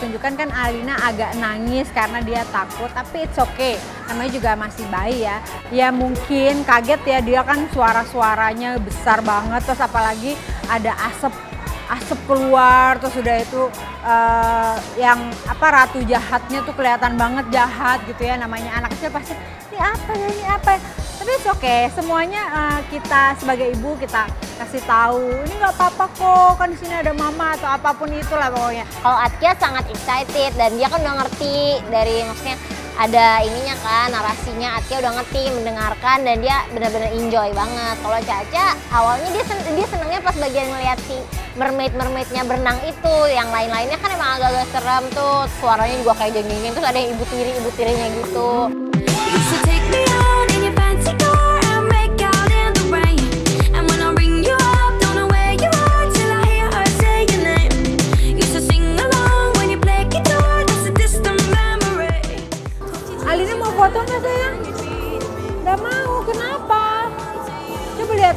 pertunjukan kan Alina agak nangis karena dia takut, tapi it's okay. Namanya juga masih bayi ya. Ya mungkin kaget ya dia kan suara-suaranya besar banget, terus apalagi ada asap asap keluar terus udah itu uh, yang apa ratu jahatnya tuh kelihatan banget jahat gitu ya namanya anak kecil pasti ini apa ya ini apa ya? tapi oke okay. semuanya uh, kita sebagai ibu kita kasih tahu. Ini nggak apa-apa kok kan di sini ada mama atau apa pun itulah pokoknya. Kalau Atkia sangat excited dan dia kan udah ngerti dari maksudnya ada ininya kan narasinya. Atkia udah ngerti mendengarkan dan dia benar-benar enjoy banget. Kalau Caca awalnya dia sen dia senengnya pas bagian ngeliat si mermaid mermaidnya berenang itu. Yang lain-lainnya kan emang agak-agak serem tuh. Suaranya juga kayak jengingin terus ada yang ibu tiri ibu tirinya gitu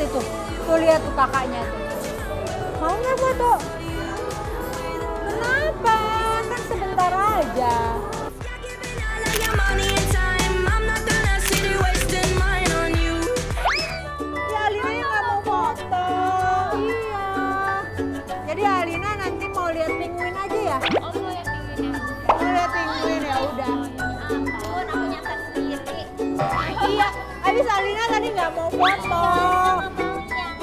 itu. Tuh lihat tuh kakaknya tuh mau nggak foto kenapa? Kan sebentar aja. Ya Alina yang nggak mau foto. Iya. Jadi Alina nanti mau lihat penguin aja ya? Oh mau lihat penguin mau lihat penguin ya udah. Aku namanya sendiri. Iya habis Alina tadi nggak mau foto.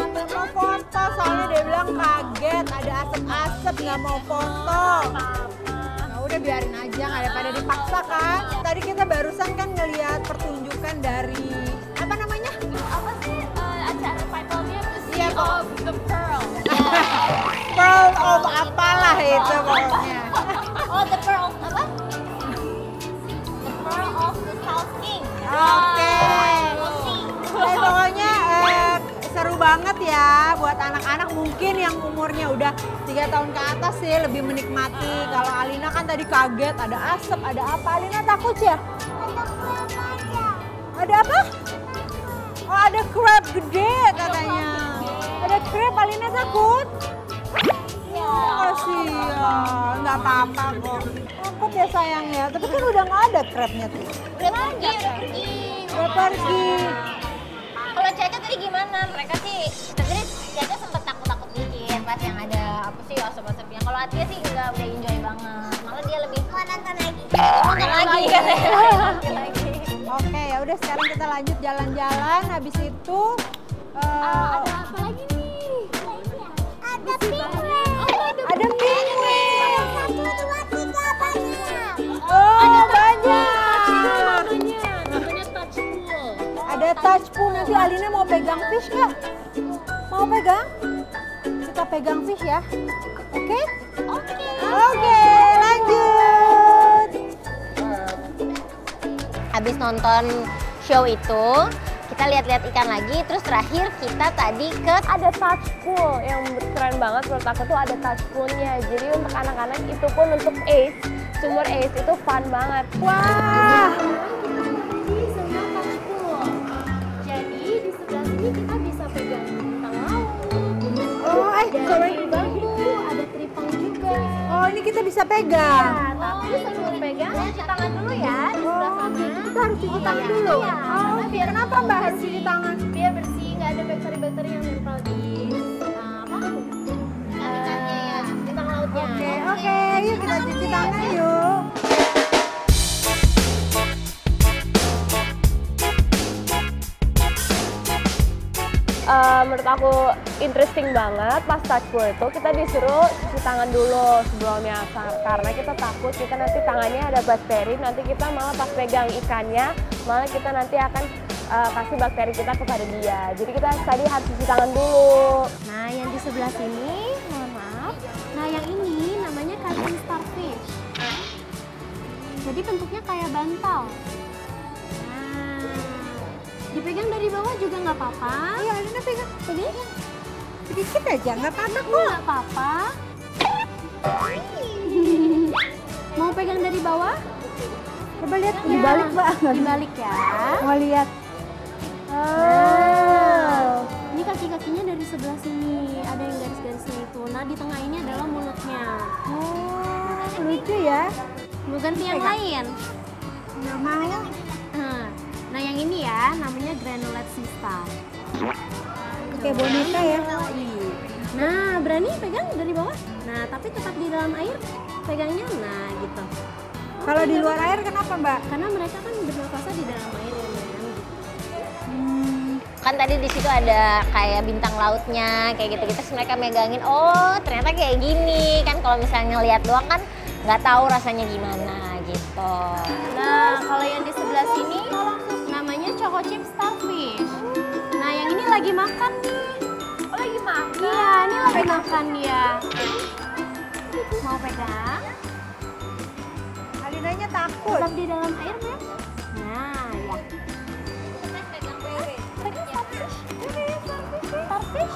Nggak mau foto soalnya dia bilang kaget ada asap-asap nggak mau foto. Nah udah biarin aja nggak daripada dipaksa kan? Tadi kita barusan kan ngelihat pertunjukan dari apa namanya? Apa sih uh, acara title-nya Iya, of the Pearl. Pearl of apalah itu pokoknya. Oh the Pearl apa? The Pearl of the South King. Oke. Banget ya buat anak-anak mungkin yang umurnya udah tiga tahun ke atas sih lebih menikmati. Kalau Alina kan tadi kaget ada asap, ada apa? Alina takut ya? Ada apa? Oh ada crab gede katanya. Ada crab, Alina takut? Oh, kasihan, nggak apa-apa kok. Takut ya sayang ya, tapi kan udah nggak ada crabnya tuh. udah pergi udah pergi Udah pergi. Tadi gimana? Mereka sih tadi Caca sempet takut-takut dikit pas yang ada apa sih asap-asapnya. Kalau Atia sih enggak udah enjoy banget. Malah dia lebih mau nonton lagi? Nonton lagi. kan lagi. Oke, ya udah sekarang kita lanjut jalan-jalan. Habis itu eh, ada Nanti Alina mau pegang fish kak? Mau pegang? Kita pegang fish ya. Oke? oke Oke, lanjut. habis nonton show itu kita lihat-lihat ikan lagi terus terakhir kita tadi ke ada touch pool yang keren banget menurut aku tuh ada touch poolnya jadi untuk anak-anak itu pun untuk Ace sumur Ace itu fun banget Wah, di sebelah sini kita bisa pegang bintang laut oh, eh, sorry. bambu ada tripang juga Oh, ini kita bisa pegang. nah tapi sebelum pegang cuci tangan dulu ya di sebelah Oh, sana kita harus cuci tangan Iya, dulu. iya. Oh, Biar kenapa Mbak harus cuci tangan? biar bersih nggak ada bakteri-bakteri yang nempel di uh, apa ikannya ya bintang lautnya Oke, oke, yuk menurut aku interesting banget pas touch pool itu. Kita disuruh cuci tangan dulu sebelumnya Kar- karena kita takut kita nanti tangannya ada bakteri nanti kita malah pas pegang ikannya malah kita nanti akan eh, kasih bakteri kita kepada dia. Jadi kita tadi harus cuci tangan dulu. Nah yang di sebelah sini mohon maaf. Nah yang ini namanya kain starfish. Jadi bentuknya kayak bantal dipegang dari bawah juga nggak apa-apa Ayo, Alina pegang. ini Sedikit aja, nggak apa-apa kok. nggak apa-apa. Mau pegang dari bawah? Coba lihat Ya. dibalik, Mbak. Dibalik ya. Mau lihat. Oh. Ini kan kaki-kakinya dari sebelah sini. Ada yang garis-garisnya itu. Nah, di tengah ini adalah mulutnya. Oh, lucu ya. Mau ganti yang Pegang. lain? Nggak mau. Namanya granulate cysta. Kayak boneka ya. Nah, berani pegang dari bawah. Nah, tapi tetap di dalam air pegangnya. Nah, gitu. Kalau di luar air kenapa, Mbak? Karena mereka kan bernafasnya di dalam air ya. Gitu. Hmm, kan tadi di situ ada kayak bintang lautnya kayak gitu gitu terus mereka megangin oh ternyata kayak gini kan kalau misalnya lihat doang kan nggak tahu rasanya gimana gitu Nah, kalau yang di sebelah sini choco chip starfish. Nah, yang ini lagi makan nih. Oh, lagi makan. Iya, ini lagi makan dia. Mau pegang? Alinanya takut. Tetap di dalam air, Beb. Nah, ya. Pegang starfish. Starfish.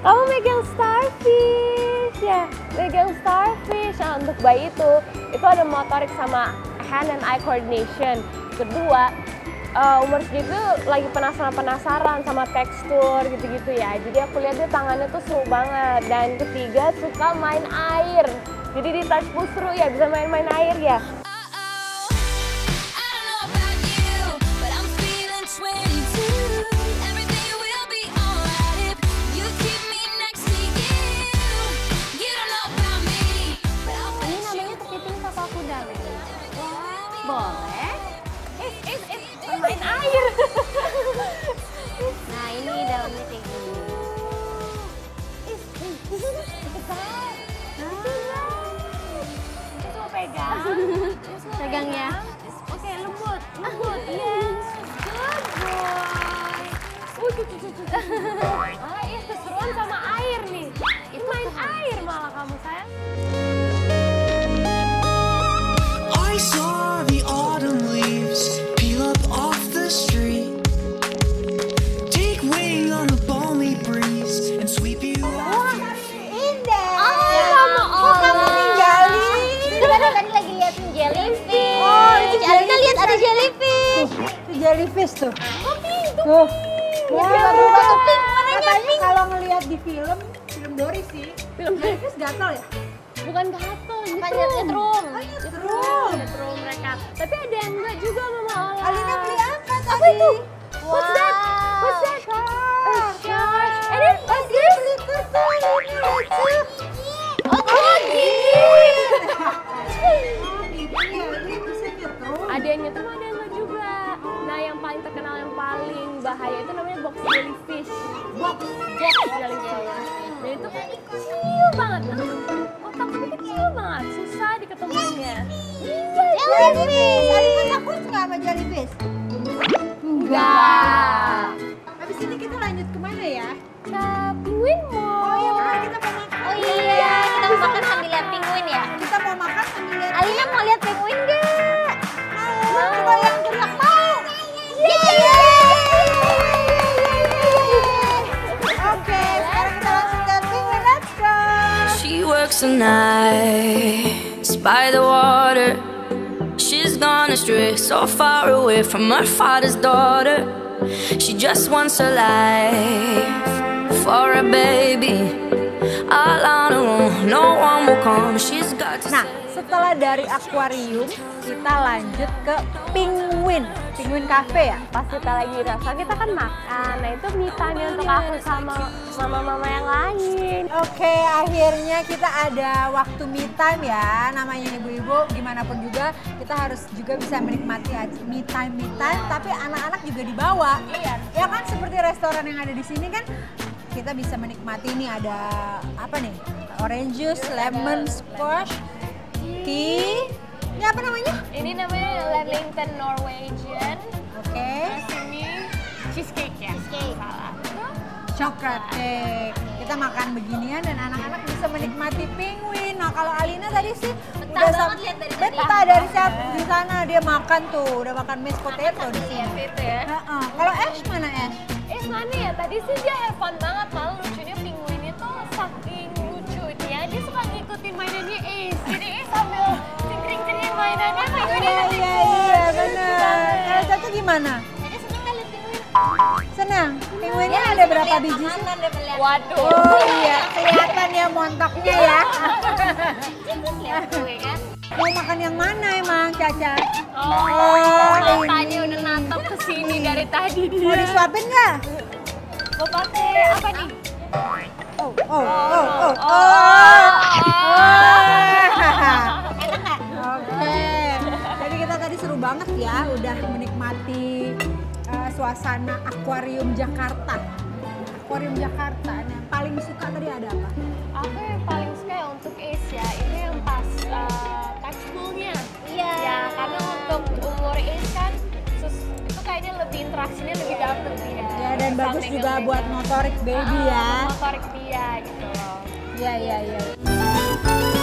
Kamu megang starfish ya, megang starfish. Nah, untuk bayi itu, itu ada motorik sama hand and eye coordination. Kedua, eh, umur segitu lagi penasaran-penasaran sama tekstur gitu-gitu ya. Jadi aku lihat dia tangannya tuh seru banget. Dan ketiga, suka main air. Jadi di touch seru ya, bisa main-main air ya. Ah, iya, keseruan sama air nih. Itu main air malah kamu, sayang. I saw the autumn leaves peel up off the street. Take wing on a balmy breeze and sweep you off. Indah. Kok kamu ninggalin? Kan tadi lagi liatin jellyfish Oh, itu Alina lihat ada jellyfish Itu jellyfish tuh. Tuh. Wah, berubah-ubah tuh pink, katanya kalau ngelihat di film, film Dory sih, film jellyfish gatal ya? Bukan Bukan nyetrum. nyetrum. Nyetrum. Nyetrum mereka. Tapi ada yang enggak juga, Mama Ola. Alina beli apa tadi? Apa itu? What's that? What's that? A shark. And it, what's Dia this? beli kutu ini lucu. Oh gini Oh gitu ya, ini bisa nyetrum. Ada yang nyetrum, ada paling terkenal, yang paling bahaya itu namanya box jellyfish. Box, box jellyfish. Dan itu kecil banget. Otaknya kecil banget, susah diketemuinnya. Jellyfish. Works nights by the water. She's gone astray, so far away from her father's daughter. She just wants a life for a baby. All on Nah, setelah dari akuarium, kita lanjut ke penguin. Penguin cafe ya? Pas kita lagi rasa, kita kan makan. Nah, itu me time untuk aku sama mama-mama yang lain. Oke, akhirnya kita ada waktu me time ya. Namanya ibu-ibu, gimana pun juga kita harus juga bisa menikmati me time me time. Tapi anak-anak juga dibawa. Iya. Ya kan seperti restoran yang ada di sini kan kita bisa menikmati ini ada apa nih? Orange juice, lemon squash, tea. Ini apa namanya? Ini namanya Lamington Norwegian. Oke. Terus ini cheesecake ya? Cheesecake. Salah. coklat cake. Kita makan beginian dan anak-anak bisa menikmati penguin. Nah kalau Alina tadi sih udah banget lihat dari tadi. betah dari saat di sana dia makan tuh, udah makan mashed potato di sini. Itu ya. Heeh. Kalau Ash mana Ash? Eh mana ya? Tadi sih dia have fun banget. Malah ngikutin mainannya Ace. Jadi Ace sambil cengkring-cengkring mainannya penguin Iya itu iya iya benar. Kalau Caca gimana? Gimana? Penguinnya ada berapa biji sih? Waduh. Oh iya, kelihatan ya montoknya ya. Mau makan yang mana emang Caca? Oh, Oh, tadi udah natap ke sini dari tadi Mau dia. disuapin nggak? Mau pakai apa nih? Oh, oh, oh, oh, oh. Enak nggak? Oke. Jadi kita tadi seru banget ya, udah menikmati uh, suasana akuarium Jakarta. Akuarium Jakarta. Nah, yang paling suka tadi ada apa? Aku yang interaksinya lebih dapet dia. Ya dan bagus Sampai juga ngemegang. buat motorik baby Ah, ya. Motorik dia gitu loh. Iya, iya, iya.